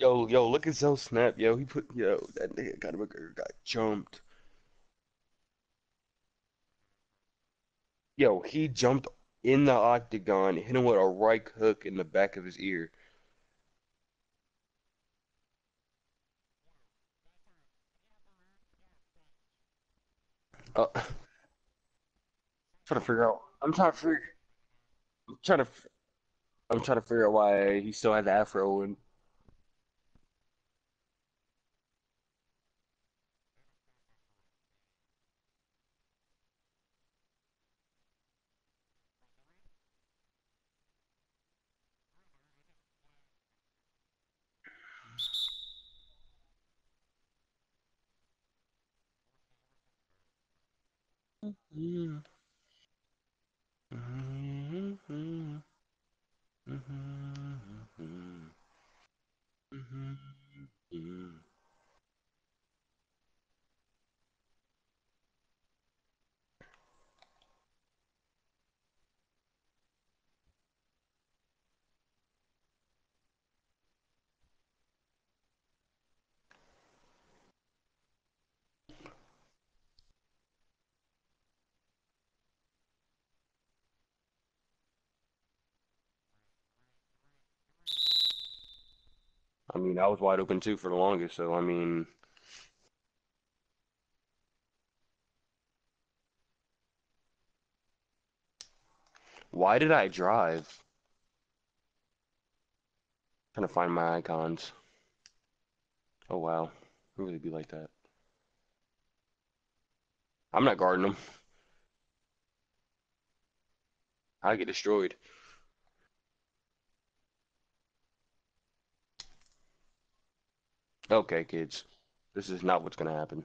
Yo, yo, look at Zell snap. Yo, he put yo that nigga Conor McGregor got jumped. Yo, he jumped in the octagon, hit him with a right hook in the back of his ear. Uh, trying to figure out. I'm trying to figure. I'm trying to. I'm trying to figure out why he still had the afro and. I mean, I was wide open too for the longest, so I mean, why did I drive? Trying to find my icons. Oh wow, Who would it be like that. I'm not guarding them. I get destroyed. Okay, kids, this is not what's gonna happen.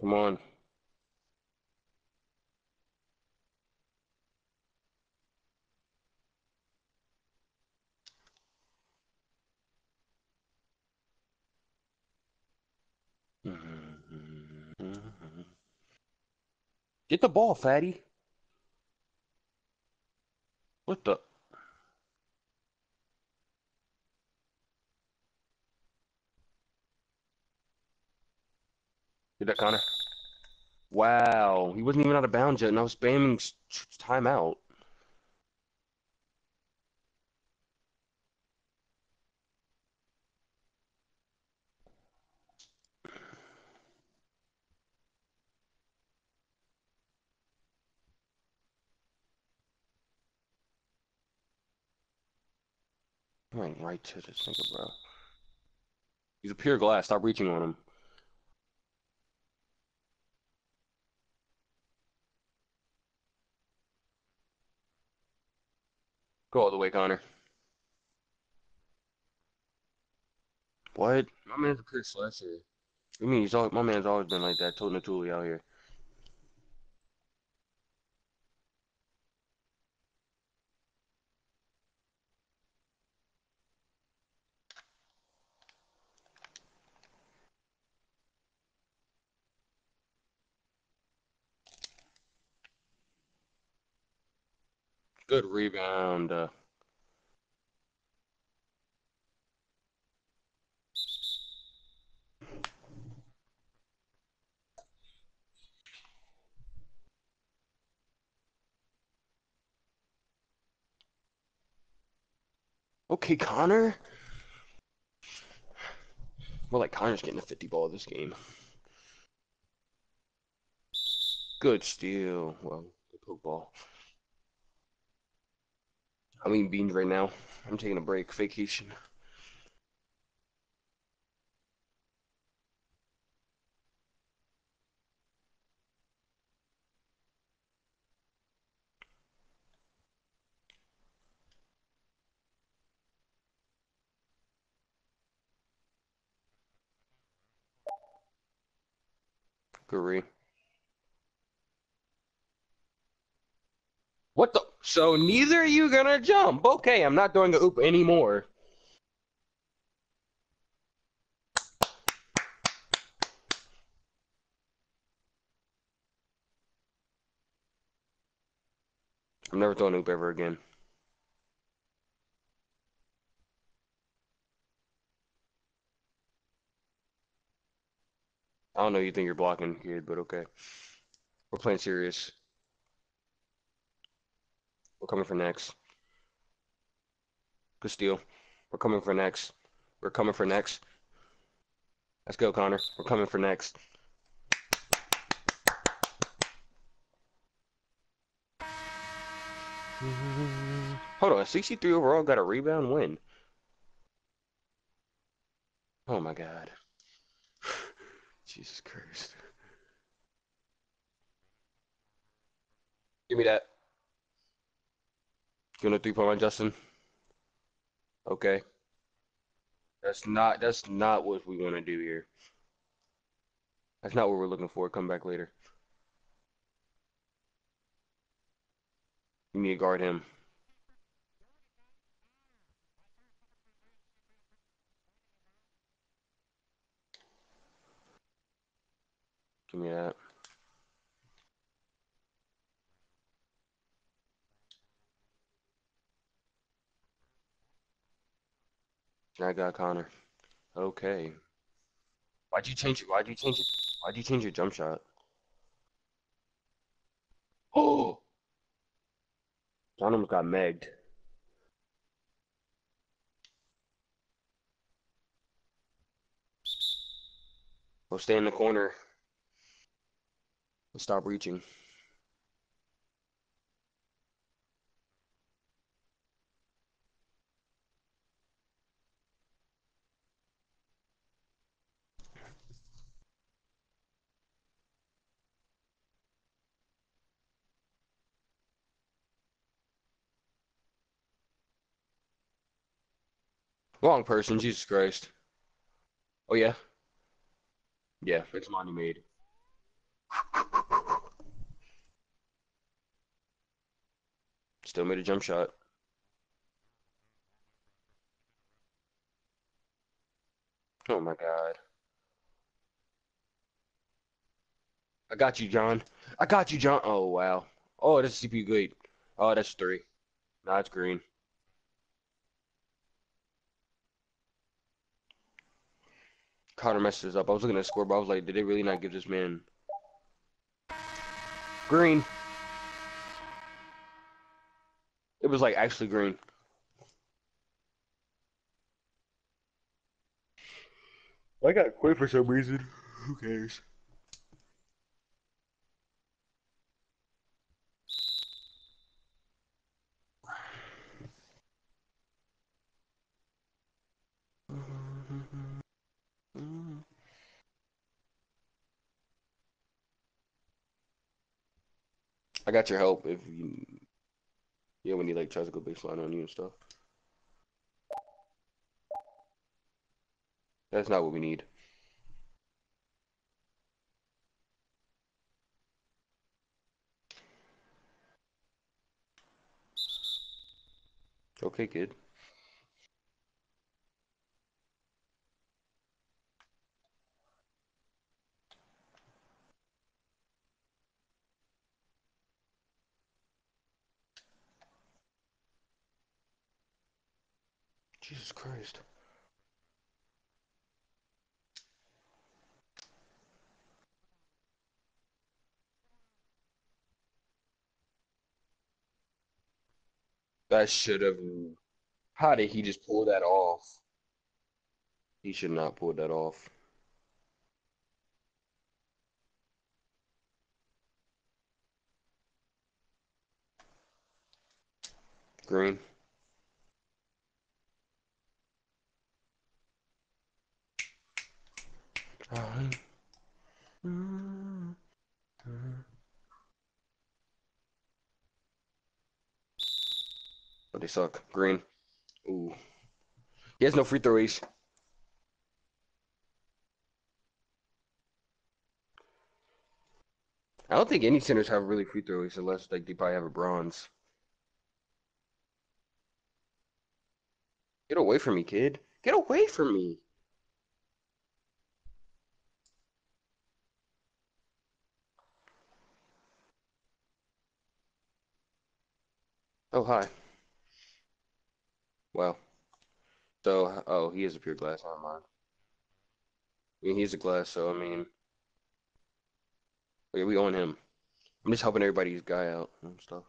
Come on. Mm-hmm. Get the ball, fatty. What the? Get that, Connor. Wow, he wasn't even out of bounds yet, and I was spamming timeout. Went right to this nigga, bro. He's a pure glass. Stop reaching on him. Go all the way, Connor. What? My man's a pure slasher. I mean, he's all, my man's always been like that, toting a toolie out here. Good rebound. Uh, okay, Connor. Well, like Connor's getting a 50 ball this game. Good steal. Well, good poke ball. I'm eating beans right now. I'm taking a break, vacation. Re. What the? So neither are you gonna jump. Okay, I'm not doing a oop anymore. I'm never throwing oop ever again. I don't know you think you're blocking, kid, but okay. We're playing serious. We're coming for next. Good steal. We're coming for next. We're coming for next. Let's go, Connor. We're coming for next. Hold on, 63 overall got a rebound win. Oh my god. Jesus Christ. Give me that. You want a three point line, Justin? Okay. That's not that's not what we want to do here. That's not what we're looking for. Come back later. You need to guard him. Give me that. I got Connor. Okay. Why'd you change it? Why'd you change it? Why'd you change your jump shot? Oh! John almost got megged. We'll stay in the corner. We'll stop reaching. Wrong person, Jesus Christ. Oh yeah? Yeah, it's money made. Still made a jump shot. Oh my god. I got you, John. I got you, John. Oh wow. Oh, that's CPU good. Oh, that's three. Nah, it's green. Connor messed this up. I was looking at the score, but I was like, did they really not give this man green? It was like actually green. I got quit for some reason. Who cares? I got your help if you yeah when he like tries to go baseline on you and stuff. That's not what we need. Okay, kid. Jesus Christ. That should have. How did he just pull that off? He should not pull that off. Green. They suck. Green. Ooh. He has no free throw ease. I don't think any centers have really free throw ease unless like they probably have a bronze. Get away from me, kid. Get away from me. Oh, hi. Well, so, oh, he is a pure glass. Never mind. I mean, he's a glass, so I mean, okay, we own him. I'm just helping everybody's guy out and stuff.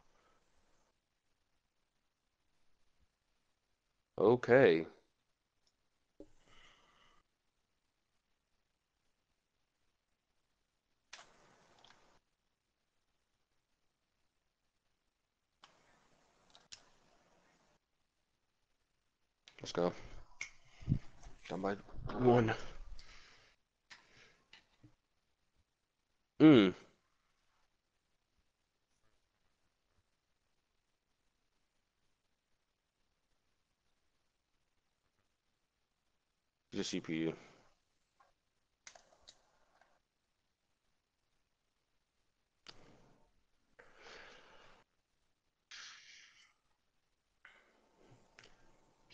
Okay. Let's go. Down by one. Mm. Just CPU.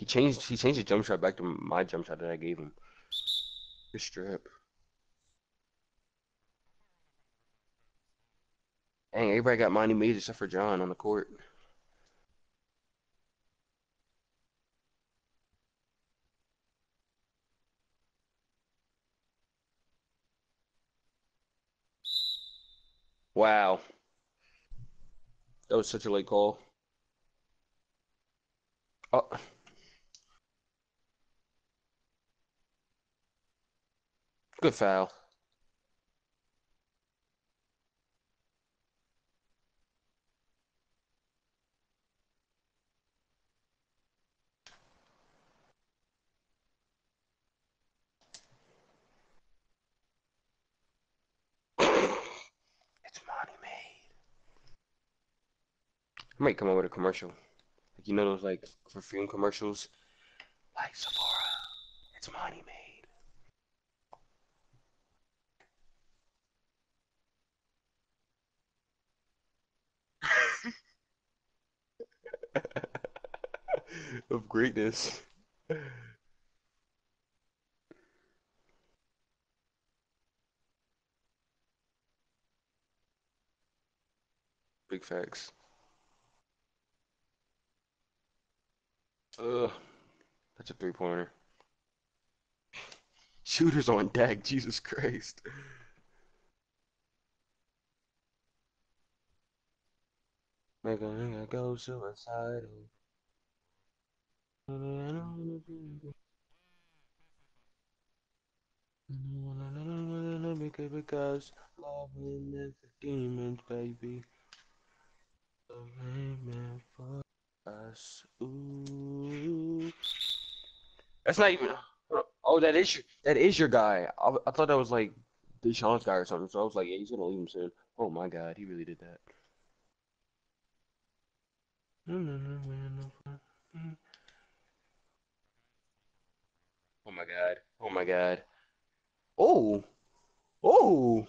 He changed. He changed his jump shot back to my jump shot that I gave him. Good strip. Dang, everybody got money made except for John on the court. Wow. That was such a late call. Oh, good foul. It's money made. I might come up with a commercial. Like you know those like perfume commercials? Like Sephora. It's money made. Of greatness. Big facts. Ugh, that's a three pointer. Shooters on deck, Jesus Christ. Make a nigga go suicidal. Because loving is a demons, baby. Loving for us. Ooh. That's not even. Oh, that is your, that is your guy. I, I thought that was like Deshaun's guy or something. So I was like, yeah, he's gonna leave him soon. Oh my God, he really did that. My God. Oh my God. Oh. Oh.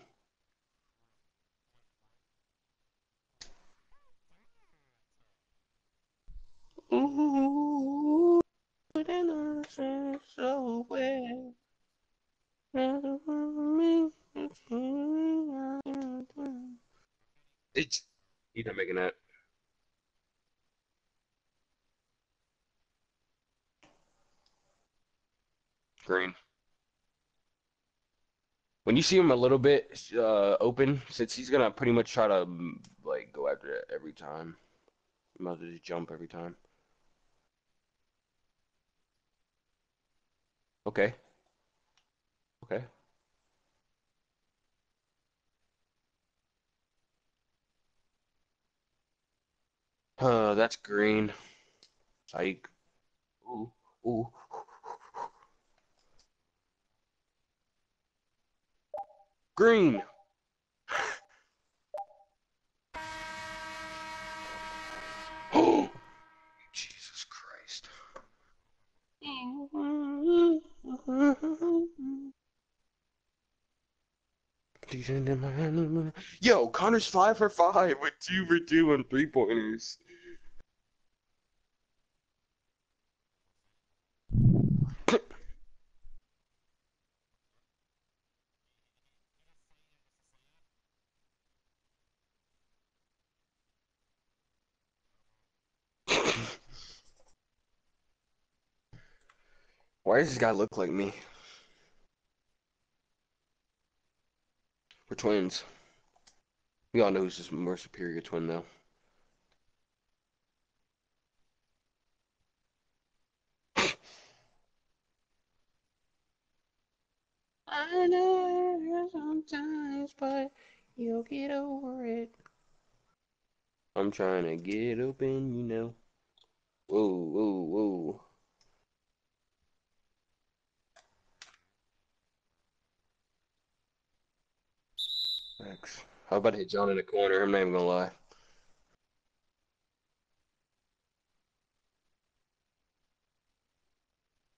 Ooh. So well. It's he's not making that green. When you see him a little bit uh, open, since he's gonna pretty much try to mm, like go after it every time. You might just jump every time. Okay. Okay. Uh, that's green. Like, Ooh. Ooh. Green. Oh, Jesus Christ. Yo, Connor's five for five with two for two and three pointers. Why does this guy look like me? We're twins. We all know who's just more superior twin though. I know it sometimes, but you'll get over it. I'm trying to get open, you know. Whoa, whoa, whoa. Thanks. How about hit John in the corner? I'm not even gonna lie.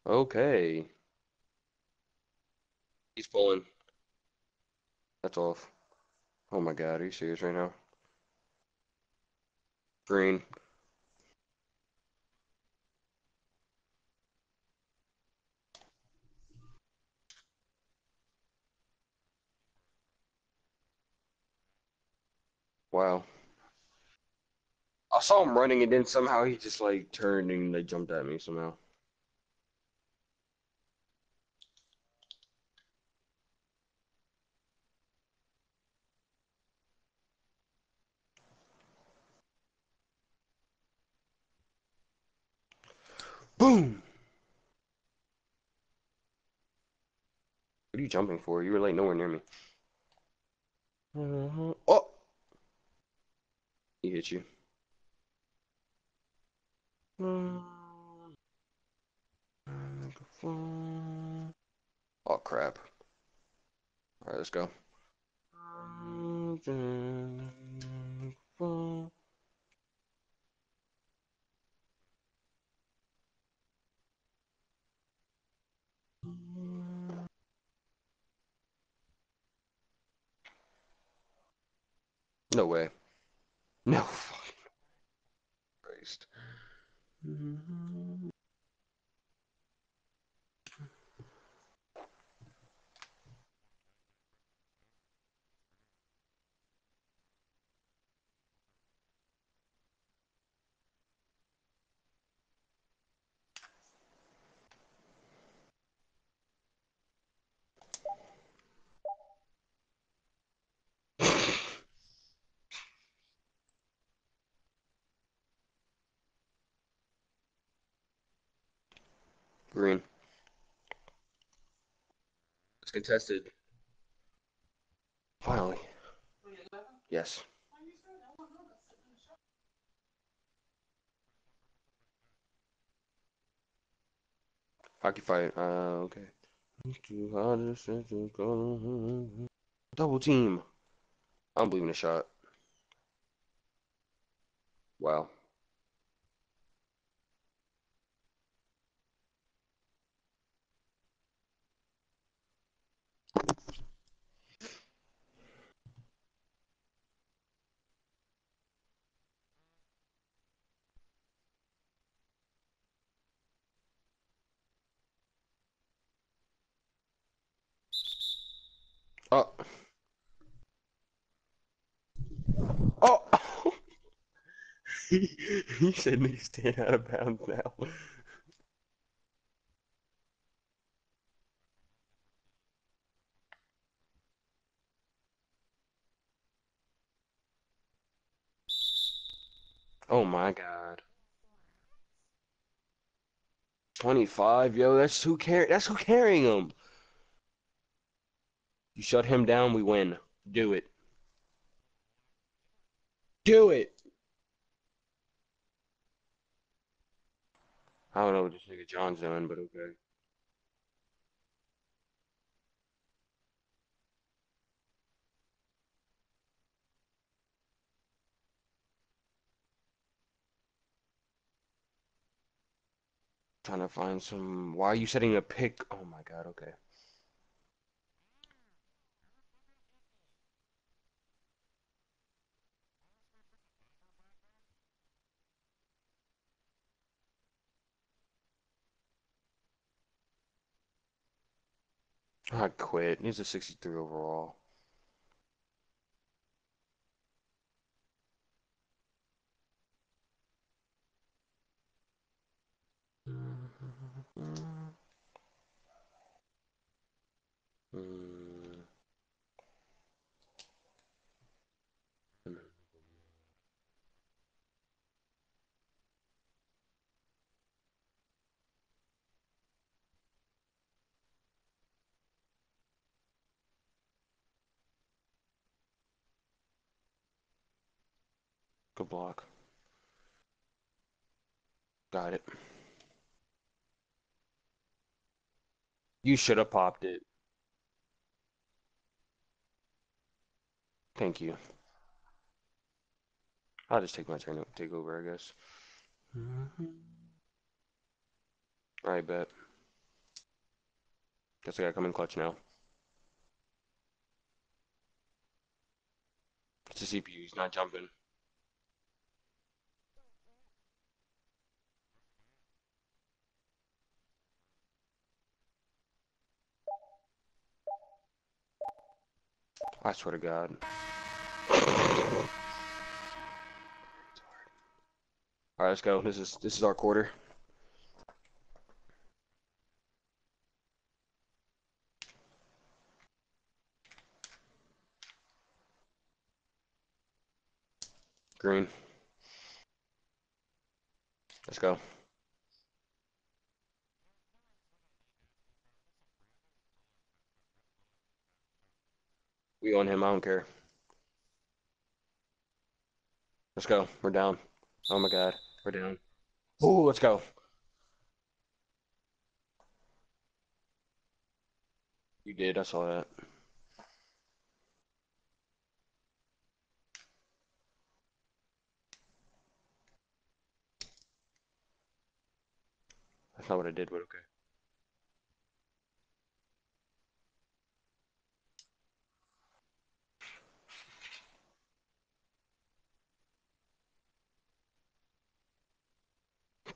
Okay. He's pulling. That's off. Oh my god, are you serious right now? Green. Wow. I saw him running and then somehow he just like turned and they jumped at me somehow. Boom! What are you jumping for? You were like nowhere near me. Uh-huh. Oh! He hit you. Mm. Oh crap. Alright, let's go. No way. No fucking Christ. Green. It's contested. Finally. Yes. Hockey fight. Uh, okay. Double team. I'm believing a shot. Wow. Uh. Oh. Oh. you said nigga stand out of bounds now. Oh my god. 25, yo, that's who car that's who carrying him. You shut him down, we win. Do it. Do it. I don't know what this nigga John's doing, but okay. Trying to find some. Why are you setting a pick? Oh my god, okay. I quit. He's a 63 overall. Mm-hmm. Mm. Good block. Got it. You should have popped it. Thank you. I'll just take my turn to take over, I guess. Mm-hmm. I bet. Guess I gotta come in clutch now. It's a CPU, he's not jumping. I swear to God. Alright, let's go. This is this is our quarter. Green. Let's go. On him, I don't care. Let's go. We're down. Oh my god. We're down. Oh, let's go. You did, I saw that. That's not what I did, but okay.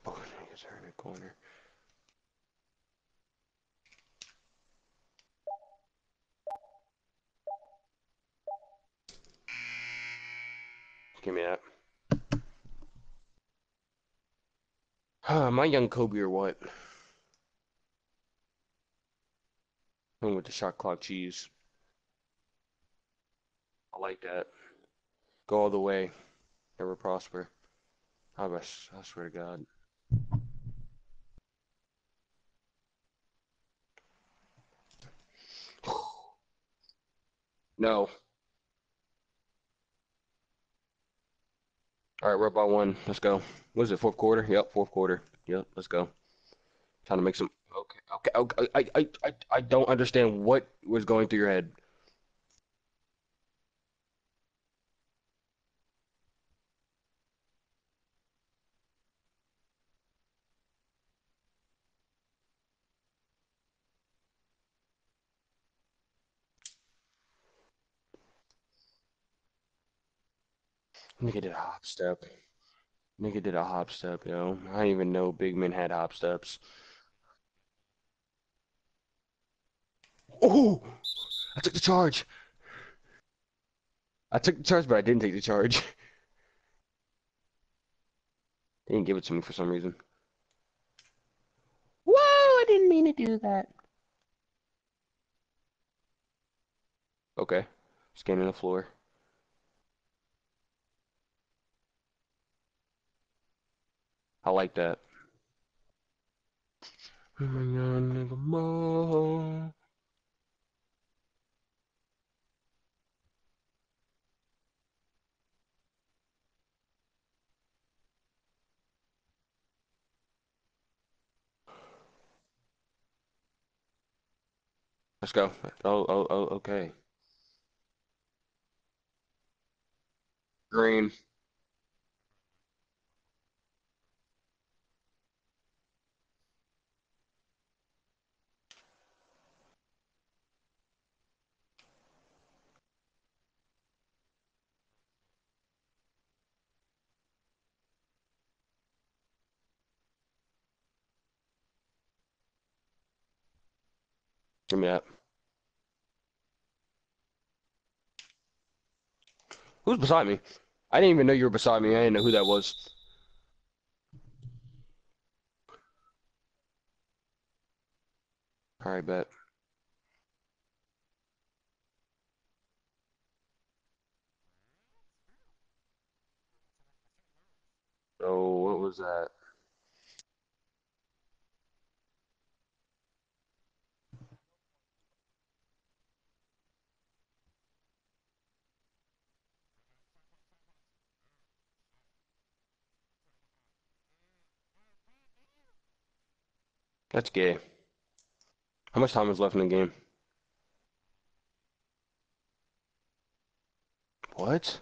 Oh, niggas are in the corner. Give me that. Am I young Kobe or what? I'm with the shot clock cheese. I like that. Go all the way. Never prosper. I, I swear to God. No. All right, we're up by one. Let's go. What is it, fourth quarter? Yep, fourth quarter. Yep, let's go. Trying to make some. Okay, okay, okay. I, I, I, I don't understand what was going through your head. Nigga did a hop step. Nigga did a hop step, yo. I didn't even know big men had hop steps. Oh, I took the charge. I took the charge, but I didn't take the charge. They didn't give it to me for some reason. Whoa, I didn't mean to do that. Okay, scanning the floor. I like that. Let's go. Oh, oh, oh, okay. Green. Who's beside me? I didn't even know you were beside me. I didn't know who that was. All right, bet. Oh, what was that? That's gay. How much time is left in the game? What?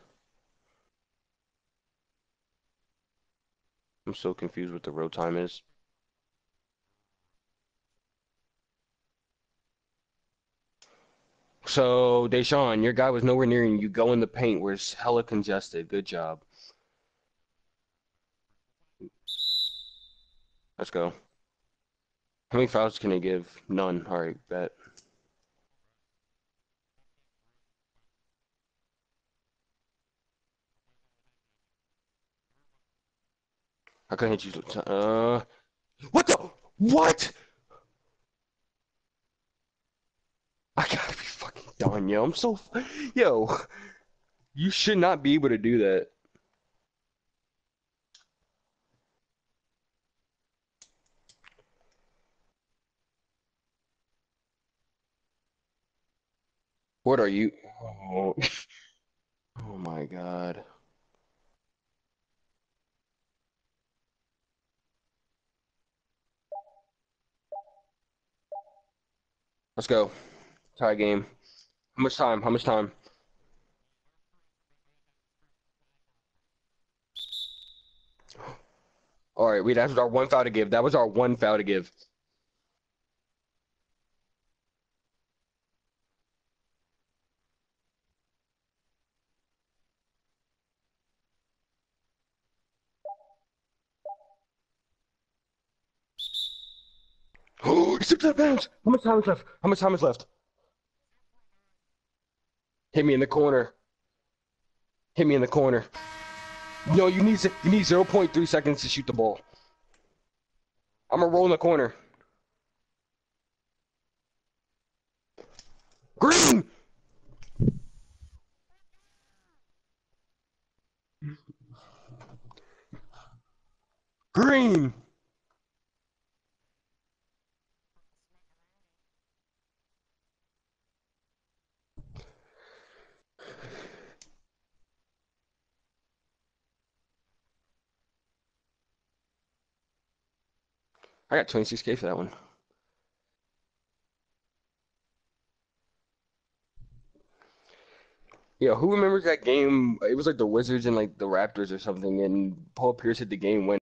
I'm so confused what the road time is. So, Deshaun, your guy was nowhere near you. You go in the paint where it's hella congested. Good job. Let's go. How many fouls can they give? None. All right, bet. I couldn't hit you. Uh, what the? What? I gotta be fucking done, yo. I'm so, yo. You should not be able to do that. What are you? Oh, oh my God. Let's go. Tie game. How much time? How much time? All right, we that was our one foul to give. That was our one foul to give. He out of bounds. How much time is left? How much time is left? Hit me in the corner. Hit me in the corner. No, you need you need 0.3 seconds to shoot the ball. I'm gonna roll in the corner. Green! Green! I got 26k for that one. Yeah, who remembers that game? It was like the Wizards and like the Raptors or something, and Paul Pierce hit the game winner.